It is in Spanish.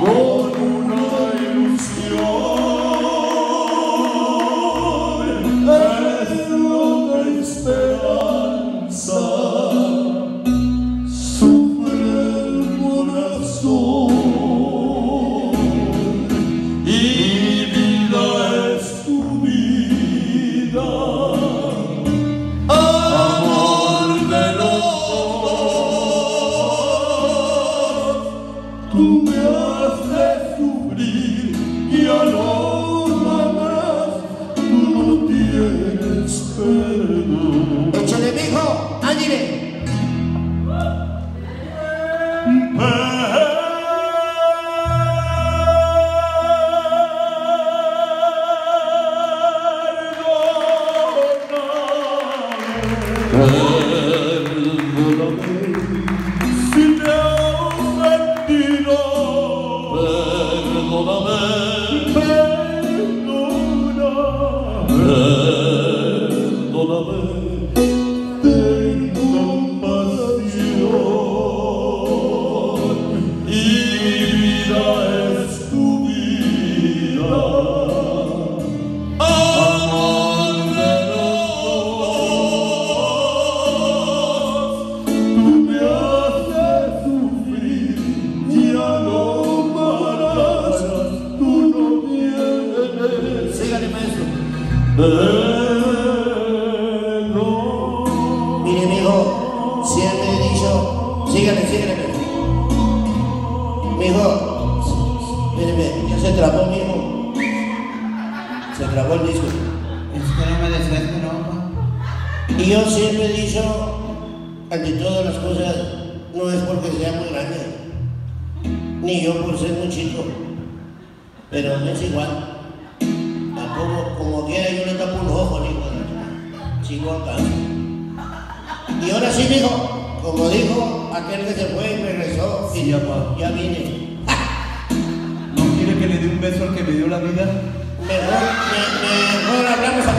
Roll Si te he ofendido, perdóname, perdóname, Sígale, maestro. Mire, mijo, siempre he dicho. Sígale, sígale, mijo. Mijo, mire, ya se trabó, mijo. Se trabó el disco. Es que no me decías que no. Y yo siempre he dicho, ante todas las cosas, no es porque sea muy grande, ni yo por ser muy chico, pero es igual. Tampoco, como quiera, yo le tapo un ojo, hijo de la- Sigo acá. Y ahora sí, mijo, como dijo aquel que se fue y regresó, y Sí, papá. ya vine. ¿No quiere que le dé un beso al que me dio la vida? Mejor, me- mejor hablamos.